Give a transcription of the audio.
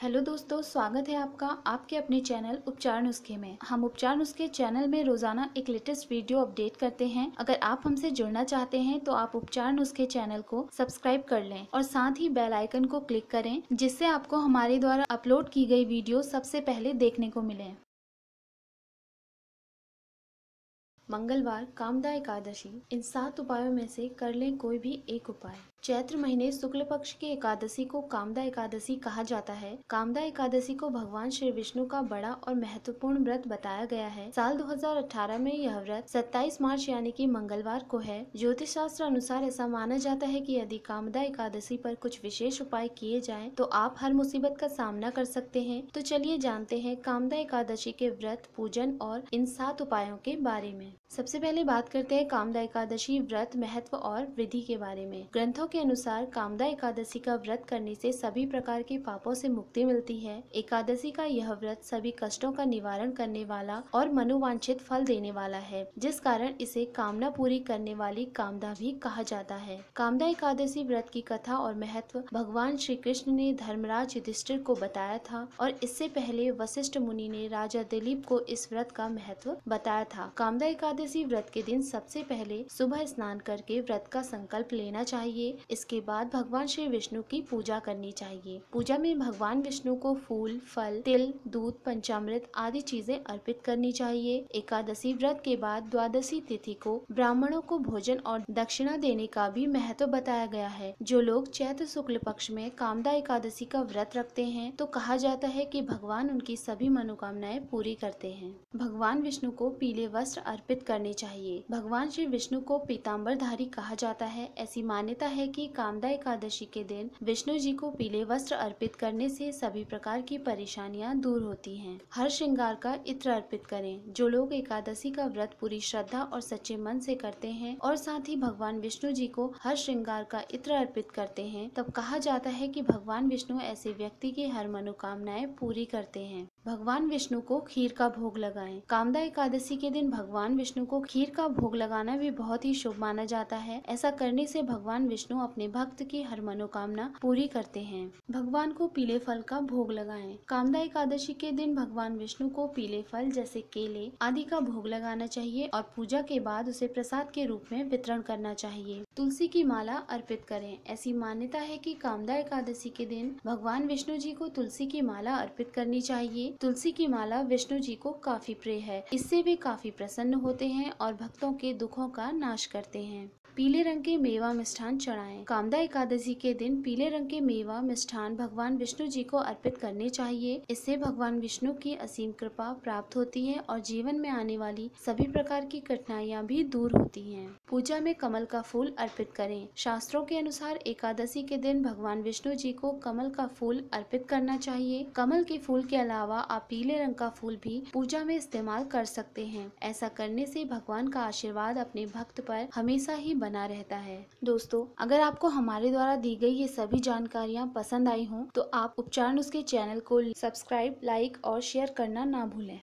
Hello दोस्तों, स्वागत है आपका आपके अपने चैनल उपचार नुस्खे में। हम उपचार नुस्खे चैनल में रोज़ाना एक लेटेस्ट वीडियो अपडेट करते हैं। अगर आप हमसे जुड़ना चाहते हैं तो आप उपचार नुस्खे चैनल को सब्सक्राइब कर लें और साथ ही बेल आइकन को क्लिक करें, जिससे आपको हमारे द्वारा अपलोड की गई वीडियो सबसे पहले देखने को मिले। मंगलवार, कामदा एकादशी। इन सात उपायों में से कर लें कोई भी एक उपाय। चैत्र महीने शुक्ल पक्ष की एकादशी को कामदा एकादशी कहा जाता है। कामदा एकादशी को भगवान श्री विष्णु का बड़ा और महत्वपूर्ण व्रत बताया गया है। साल 2018 में यह व्रत 27 मार्च यानी कि मंगलवार को है। ज्योतिष शास्त्र अनुसार ऐसा माना जाता है कि यदि कामदा एकादशी पर कुछ विशेष उपाय किए जाएँ तो आप हर मुसीबत का सामना कर सकते हैं। तो चलिए जानते हैं कामदा एकादशी के व्रत, पूजन और इन सात उपायों के बारे में। सबसे पहले बात करते हैं कामदा एकादशी व्रत महत्व और विधि के बारे में। ग्रंथों के अनुसार कामदा एकादशी का व्रत करने से सभी प्रकार के पापों से मुक्ति मिलती है। एकादशी का यह व्रत सभी कष्टों का निवारण करने वाला और मनोवांछित फल देने वाला है, जिस कारण इसे कामना पूरी करने वाली कामदा भी कहा जाता है। कामदा एकादशी व्रत की कथा और महत्व भगवान श्री कृष्ण ने धर्मराज युधिष्ठिर को बताया था और इससे पहले वशिष्ठ मुनि ने राजा दिलीप को इस व्रत का महत्व बताया था। कामदा एकादशी व्रत के दिन सबसे पहले सुबह स्नान करके व्रत का संकल्प लेना चाहिए। इसके बाद भगवान श्री विष्णु की पूजा करनी चाहिए। पूजा में भगवान विष्णु को फूल, फल, तिल, दूध, पंचामृत आदि चीज़ें अर्पित करनी चाहिए। एकादशी व्रत के बाद द्वादशी तिथि को ब्राह्मणों को भोजन और दक्षिणा देने का भी महत्व बताया गया है। जो लोग चैत्र शुक्ल पक्ष में कामदा एकादशी का व्रत रखते हैं तो कहा जाता है कि भगवान उनकी सभी मनोकामनाएँ पूरी करते हैं। भगवान विष्णु को पीले वस्त्र अर्पित करने चाहिए। भगवान श्री विष्णु को पीताम्बर धारी कहा जाता है। ऐसी मान्यता है कि कामदा एकादशी के दिन विष्णु जी को पीले वस्त्र अर्पित करने से सभी प्रकार की परेशानियाँ दूर होती हैं। हर श्रृंगार का इत्र अर्पित करें, जो लोग एकादशी का व्रत पूरी श्रद्धा और सच्चे मन से करते हैं और साथ ही भगवान विष्णु जी को हर श्रृंगार का इत्र अर्पित करते हैं, तब कहा जाता है कि भगवान विष्णु ऐसे व्यक्ति की हर मनोकामनाएँ पूरी करते हैं भगवान विष्णु को खीर का भोग लगाएँ। कामदा एकादशी के दिन भगवान विष्णु को खीर का भोग लगाना भी बहुत ही शुभ माना जाता है ऐसा करने से भगवान विष्णु अपने भक्त की हर मनोकामना पूरी करते हैं। भगवान को पीले फल का भोग लगाएँ। कामदा एकादशी के दिन भगवान विष्णु को पीले फल जैसे केले आदि का भोग लगाना चाहिए और पूजा के बाद उसे प्रसाद के रूप में वितरण करना चाहिए। तुलसी की माला अर्पित करें। ऐसी मान्यता है कि कामदा एकादशी के दिन भगवान विष्णु जी को तुलसी की माला अर्पित करनी चाहिए। तुलसी की माला विष्णु जी को काफ़ी प्रिय है। इससे वे काफ़ी प्रसन्न होते हैं और भक्तों के दुखों का नाश करते हैं। पीले रंग के मेवा मिष्ठान चढ़ाएँ। कामदा एकादशी के दिन पीले रंग के मेवा मिष्ठान भगवान विष्णु जी को अर्पित करने चाहिए इससे भगवान विष्णु की असीम कृपा प्राप्त होती है और जीवन में आने वाली सभी प्रकार की कठिनाइयाँ भी दूर होती हैं। पूजा में कमल का फूल अर्पित करें शास्त्रों के अनुसार एकादशी के दिन भगवान विष्णु जी को कमल का फूल अर्पित करना चाहिए कमल के फूल के अलावा आप पीले रंग का फूल भी पूजा में इस्तेमाल कर सकते हैं ऐसा करने से भगवान का आशीर्वाद अपने भक्त पर हमेशा ही बना रहता है। दोस्तों, अगर आपको हमारे द्वारा दी गई ये सभी जानकारियाँ पसंद आई हों तो आप उपचार उसके चैनल को सब्सक्राइब लाइक और शेयर करना ना भूलें।